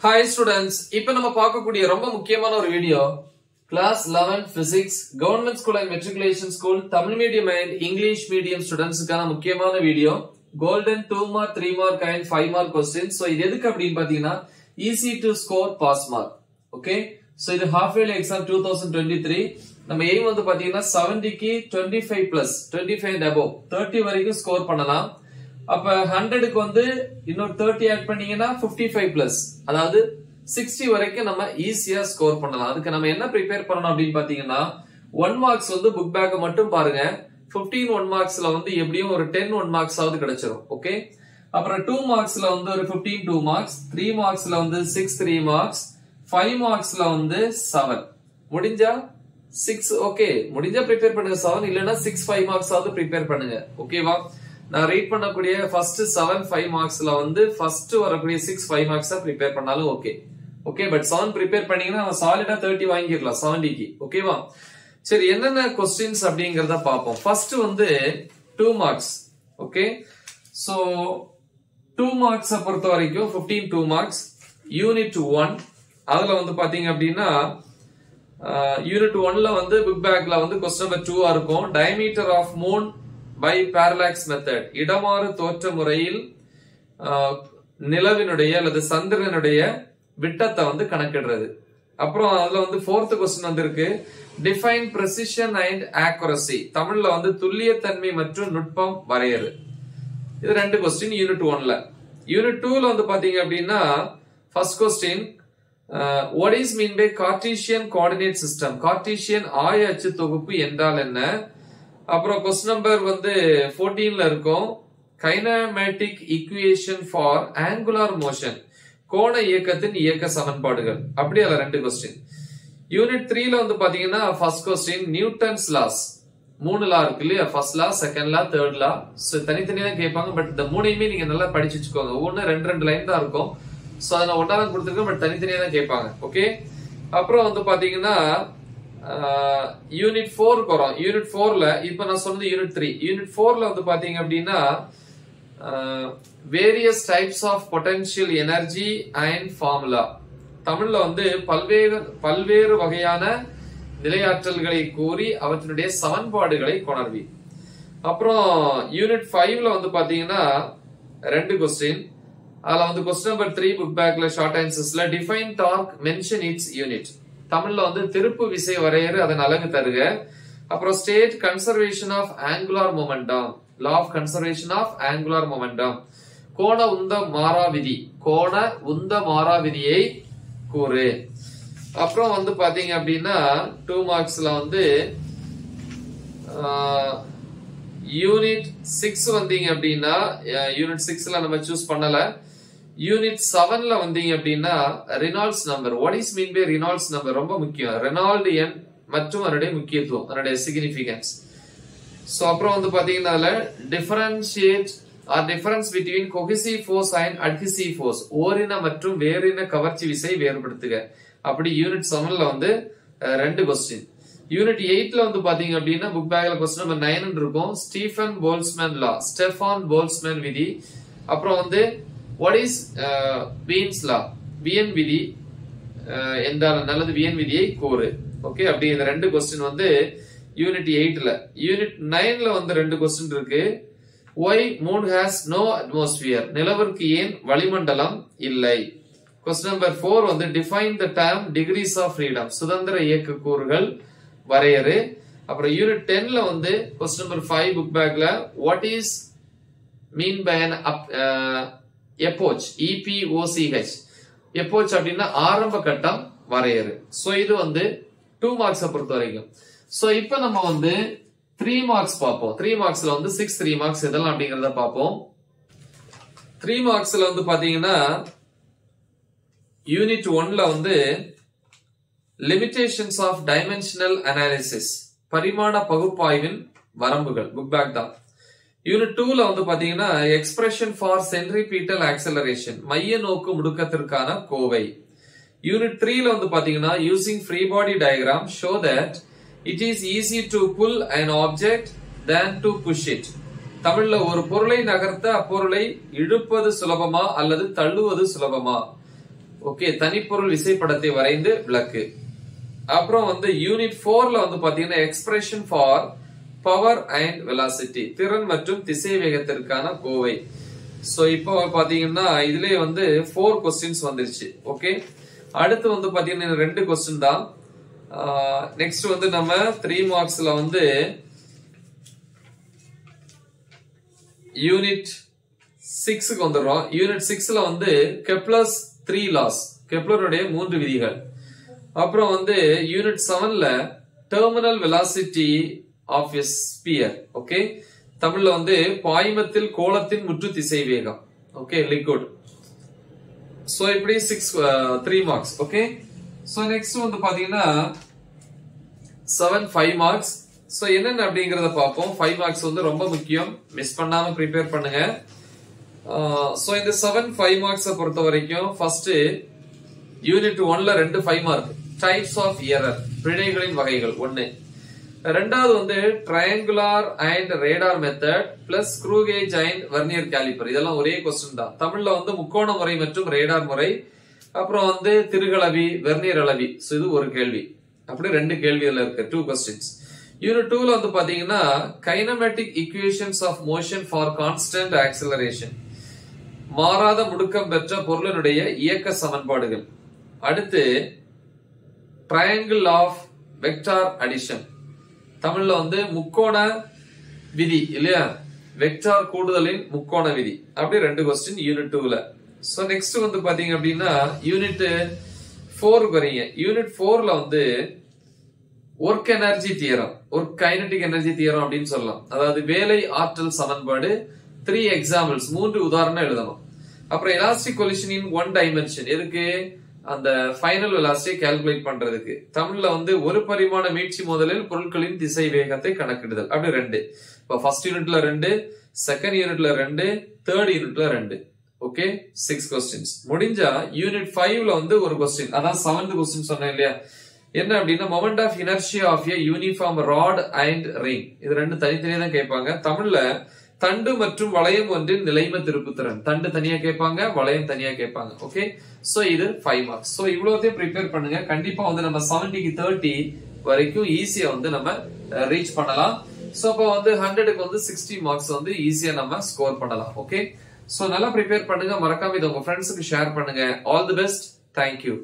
Hi students இப்போ நம்ம பார்க்கக்கூடிய ரொம்ப முக்கியமான ஒரு video class 11 physics government school and matriculation school Tamil medium and English medium ஸ்டூடெண்ட்ஸுக்கான முக்கியமான video golden two mark three mark and five mark question so இது எதுக்கு அப்படின்னு பார்த்தீங்கன்னா easy to score pass mark okay so இது half yearly exam two thousand twenty three நம்ம aim வந்து பார்த்தீங்கன்னா செவன்டிக்கு twenty five plus twenty five above thirty வரைக்கும் score பண்ணலாம். அப்ப ஹண்ட்ரடுக்கு வந்து இன்னொரு தேர்ட்டி ஆட் பண்ணீங்கன்னா பிப்டி ஃபைவ் பிளஸ் அதாவது சிக்ஸ்டி வரைக்கும் நம்ம ஈஸியா ஸ்கோர் பண்ணலாம். அதுக்கு நம்ம என்ன ப்ரிப்பேர் பண்ணணும் அப்படின்னு பாத்தீங்கன்னா ஒன் மார்க்ஸ் வந்து புக் பேக் மட்டும் பாருங்க. 15 ஒன் மார்க்ஸ்ல வந்து எப்படியும் ஒரு டென் ஒன் மார்க்ஸ் ஆவது கிடைச்சிரும். ஓகே அப்புறம் டூ மார்க்ஸ்ல வந்து ஒரு 15 டூ மார்க்ஸ் த்ரீ மார்க்ஸ்ல வந்து சிக்ஸ் த்ரீ மார்க்ஸ் ஃபைவ் மார்க்ஸ்ல வந்து செவன் முடிஞ்சா சிக்ஸ் ஓகே முடிஞ்சா ப்ரிப்பேர் பண்ணுங்க செவன் இல்லைன்னா சிக்ஸ் ஃபைவ் மார்க்ஸ் ஆகுது ப்ரிப்பேர் பண்ணுங்க. ஓகேவா நான் ரீட் பண்ணக்கூடிய ஃபர்ஸ்ட் செவன் ஃபைவ் மார்க்ஸ்ல வந்து ஃபர்ஸ்ட் வரக்கூடிய சிக்ஸ் ஃபைவ் மார்க்ஸ் ப்ரிப்பேர் பண்ணாலும் okay okay but seven prepare பண்ணீங்கன்னா அவன் சாலிடா தேர்ட்டி வாங்கிடலாம் செவன்டிக்கு ஓகேவா சரி என்னென்ன கொஸ்டின்ஸ் அப்படிங்கறத பார்ப்போம். ஃபர்ஸ்ட் வந்து two marks okay so two marks பொறுத்த வரைக்கும் 15 டூ மார்க்ஸ் யூனிட் ஒன் அதுல வந்து பாத்தீங்க அப்படின்னா யூனிட் ஒன்ல வந்து பிக் பேக்ல வந்து கொஸ்டின் நம்பர் டூவா இருக்கும். Diameter of moon by parallax method இடமாறு தோற்ற முறையில் நிலவினுடைய அல்லது சந்திரனுடைய விட்டத்தை வந்து கணக்கிடுறது. அப்புறம் அதுல வந்து ஃபோர்த் கொஸ்டின் வந்திருக்கு. டிஃபைன் ப்ரெசிஷன் அண்ட் ஆக்குரசி தமிழ்ல வந்து துல்லியத்தன்மை மற்றும் நுட்பம் வரையறு இது ரெண்டு கொஸ்டின் யூனிட் ஒன்ல யூனிட் டூல வந்து பாத்தீங்க அப்படின்னா first question what is mean by Cartesian coordinate system Cartesian ஆய அச்சு தொகுப்பு என்றால் என்ன? அப்புறம் கொஸ்டின் நம்பர் வந்து 14ல இருக்கும். Kinematic equation for angular motion கோண இயக்கத்தின் இயக்க சமன்பாடுகள். அப்படி அதில் ரெண்டு கொஸ்டின் யூனிட் த்ரீல வந்து பாத்தீங்கன்னா ஃபர்ஸ்ட் கொஸ்டின் நியூட்டன்ஸ் லாஸ் மூணு லா இருக்கு இல்லையா? First law second law third law so தனித்தனியாக தான் கேட்பாங்க பட் இந்த மூணையுமே நீங்க நல்லா படிச்சு வச்சுக்கோங்க. ஒவ்வொன்று ரெண்டு ரெண்டு லைன் தான் இருக்கும். ஸோ அதை நான் ஒன்றா தான் கொடுத்துருக்கேன் பட் தனித்தனியாக தான் கேட்பாங்க. ஓகே அப்புறம் வந்து பாத்தீங்கன்னா யூனிட் ஃபோருக்கு வரும் யூனிட் ஃபோர்ல இப்போ நான் சொன்னது யூனிட் த்ரீ யூனிட் ஃபோர்ல வந்து பாத்தீங்க அப்படின்னா various types of potential energy and formula தமிழ்ல வந்து பல்வேறு பல்வேறு வகையான நிலையாற்றல்களை கூறி அவற்றினுடைய சமன்பாடுகளை கொணர்வி. அப்புறம் யூனிட் ஃபைவ்ல வந்து பாத்தீங்கன்னா ரெண்டு கொஸ்டின் அதுல வந்து கொஸ்டின் நம்பர் த்ரீ புக் பேக்ல short ஆன்சர்ஸ்ல define torque mention its unit தமிழ்ல வந்து திருப்பு விசை வரையறு அதன் அழகு தருக. அப்புறம் state conservation of angular momentum law of conservation of angular momentum கோண உந்த மாறா விதி கோண உந்த மாறா விதியை கூறு. அப்புறம் வந்து பாத்தீங்க அப்படின்னா டூ மார்க்ஸ்ல வந்து யூனிட் சிக்ஸ் வந்தீங்க அப்படின்னா யூனிட் சிக்ஸ்ல நம்ம சூஸ் பண்ணல. யூனிட் செவன்ல வந்தீங்க அப்படின்னா Reynolds number what is mean by Reynolds number ரொம்ப முக்கியம். ரெனால்டு எண் மற்றும் அதனுடைய முக்கியத்துவம் அதனுடைய சிக்னிபிகன்ஸ் ஸோ அப்புறம் வந்து பாத்தீங்கன்னா அதுல differentiate or difference between cohesive force and adhesive force ஓரின மற்றும் வேறின கவர்ச்சி விசை வேறுபடுத்துக. அப்படி யூனிட் செவன்ல வந்து ரெண்டு கொஸ்டின் யூனிட் எயிட்ல வந்து பாத்தீங்க அப்படின்னா புக் பேக்ல கொஸ்டின் நம்பர் நைன் இருக்கும். Stefan Boltzmann law Stefan Boltzmann விதி. அப்புறம் வந்து வாட் இஸ் வீன்ஸ் லா வியன் விதி uh, என்றால் நல்லது வியன் விதியை கூறு ஓகே அப்படி இந்த ரெண்டு கொஸ்டின் வந்து யூனிட் எயிட்ல யூனிட் நைன்ல வந்து ரெண்டு கொஸ்டின் இருக்கு. Why moon has no atmosphere நிலவிற்கு ஏன் வளிமண்டலம் இல்லை? கொஸ்டின் நம்பர் ஃபோர் வந்து define the term degrees of freedom சுதந்திர இயக்க கூறுகள் வரையறு. அப்புறம் யூனிட் டென்ல வந்து கொஸ்டின் நம்பர் ஃபைவ் புக் பேக்ல what is mean by an up epoch E P O C H epoch அப்படின்னா ஆரம்ப கட்டம் வரையறு. ஸோ இது வந்து டூ மார்க்ஸை பொறுத்த வரைக்கும். ஸோ இப்போ நம்ம வந்து த்ரீ மார்க்ஸ் பார்ப்போம். த்ரீ மார்க்ஸ்ல வந்து சிக்ஸ் த்ரீ மார்க்ஸ் இதெல்லாம் அப்படிங்கிறத பார்ப்போம். த்ரீ மார்க்ஸ்ல வந்து பாத்தீங்கன்னா யூனிட் ஒன்ல வந்து லிமிடேஷன்ஸ் ஆஃப் டைமென்ஷனல் அனாலிசிஸ் பரிமாண பகுப்பாய்வின் வரம்புகள் புக் பேக் தான். யூனிட் டூல வந்து பாத்தீங்கன்னா எக்ஸ்பிரஷன் ஃபார் சென்ட்ரிபீட்டல் ஆக்சலரேஷன் மைய நோக்கு முடுக்கத்திற்கான கோவை. யூனிட் த்ரீல வந்து பாத்தீங்கன்னா using free body diagram show that it is easy to pull an object than to push it தமிழ்ல ஒரு பொருளை நகர்த்த அப்பொருளை இழுப்பது சுலபமா அல்லது தள்ளுவது சுலபமா? ஓகே தனிப்பொருள் விசைப்படத்தை வரைந்து விளக்கு. அப்புறம் வந்து யூனிட் போர்ல வந்து பாத்தீங்கன்னா expression for power and velocity திறன் மற்றும் திசை வேகத்திற்கான கோவை. சோ இப்போ பாத்தீங்கன்னா இதுலயே வந்து ஃபோர் கொஸ்டின்ஸ் வந்துருச்சு. ஓகே அடுத்து வந்து பாத்தீங்கன்னா ரெண்டு கொஸ்டின் தான். நெக்ஸ்ட் வந்து நம்ம த்ரீ மார்க்ஸ்ல வந்து யூனிட் சிக்ஸுக்கு வந்துடுறோம். யூனிட் சிக்ஸ்ல வந்து கெப்ளஸ் த்ரீ லாஸ் கெப்ளருடைய மூன்று விதிகள். அப்புறம் வந்து யூனிட் செவன்ல terminal velocity of a sphere okay தமிழ்ல வந்து பாய்மத்தில் கோலத்தின் முற்று திசை வேகம் ஓகே லிக்விட் சோ இப்படி six three marks okay so next வந்து பாத்தீங்கன்னா செவன் ஃபைவ் மார்க்ஸ் சோ என்னென்ன அப்படிங்கறத பார்ப்போம். ஃபைவ் மார்க்ஸ் வந்து ரொம்ப முக்கியம். மிஸ் பண்ணாம ப்ரிப்பேர் பண்ணுங்க. Uh, சோ இந்த செவன் ஃபைவ் மார்க்ஸை பொறுத்த வரைக்கும் ஃபர்ஸ்ட் யூனிட் ஒன்ல ரெண்டு five mark types of error பிழைகளின் வகைகள். ஒன்னு ரெண்டாவது வந்து triangular and radar method plus screw gauge and vernier caliper இதெல்லாம் ஒரே கொஸ்டின் தான். தமிழ்ல வந்து முக்கோண முறை மற்றும் ரேடார் முறை அப்புறம் வந்து திருகளவி வெர்னியர் அளவி. இது ஒரு கேள்வி. அப்படி ரெண்டு கேள்வி இதுல இருக்கு டூ கொஸ்டின்ஸ் யூனிட் டூல வந்து பாத்தீங்கன்னா kinematic equations of motion for constant acceleration மாறாத முடுக்கம் பெற்ற பொருளினுடைய இயக்க சமன்பாடுகள். அடுத்து ட்ரையாங்கிள் ஆஃப் வெக்டார் அடிஷன் தமிழ்ல வந்து முக்கோண விதி இல்லையா? வெக்டார் கூடுதலின் முக்கோண விதி. அப்படி ரெண்டு கொஸ்டின் யூனிட் டூல சோ நெக்ஸ்ட் வந்து பாத்தீங்க அப்படின்னா யூனிட் ஃபோருக்கு வரீங்க. யூனிட் ஃபோர்ல வந்து work energy theorem work kinetic energy theorem அப்படின்னு சொல்லலாம். அதாவது வேலை ஆற்றல் சமன்பாடு த்ரீ எக்ஸாம்பிள்ஸ் மூன்று உதாரணம் எழுதணும். அப்புறம் elastic collision in one dimension எதுக்கு? அந்த ஃபைனல் வெலாசிட்டியை கால்குலேட் பண்றதுக்கு. தமிழ்ல வந்து ஒரு பரிமாண மீட்சி முதலில் பொருட்களின் திசை வேகத்தை கணக்கிடுதல். அப்படி ரெண்டு. இப்போ ஃபர்ஸ்ட் யூனிட்ல ரெண்டு செகண்ட் யூனிட்ல ரெண்டு தேர்ட் யூனிட்ல ரெண்டு. ஓகே சிக்ஸ் கொஸ்டின்ஸ் முடிஞ்சா யூனிட் ஃபைவ்ல வந்து ஒரு கொஸ்டின் அதான் செவன்த் கொஸ்டின் சொன்னேன் இல்லையா? என்ன அப்படின்னா moment of inertia of a uniform rod and ring இது ரெண்டு தனித்தனியே தான் கேட்பாங்க. தமிழ்ல தண்டு மற்றும் வளையம் ஒன்றின் நிலைம திருப்புத்திறன். தண்டு தனியா கேட்பாங்க வளையம் தனியா கேட்பாங்க. ஓகே சோ இது ஃபைவ் மார்க்ஸ் சோ இவ்வளவுத்தையும் ப்ரிப்பேர் பண்ணுங்க. கண்டிப்பா வந்து நம்ம செவன்டிக்கு தேர்ட்டி வரைக்கும் ஈஸியா வந்து நம்ம ரீச் பண்ணலாம். சோ அப்போ வந்து ஹண்ட்ரடுக்கு வந்து சிக்ஸ்டி மார்க்ஸ் வந்து ஈஸியா நம்ம ஸ்கோர் பண்ணலாம். ஓகே சோ நல்லா ப்ரிப்பேர் பண்ணுங்க. மறக்காம இதை உங்க ஃப்ரெண்ட்ஸுக்கு ஷேர் பண்ணுங்க. All the best thank you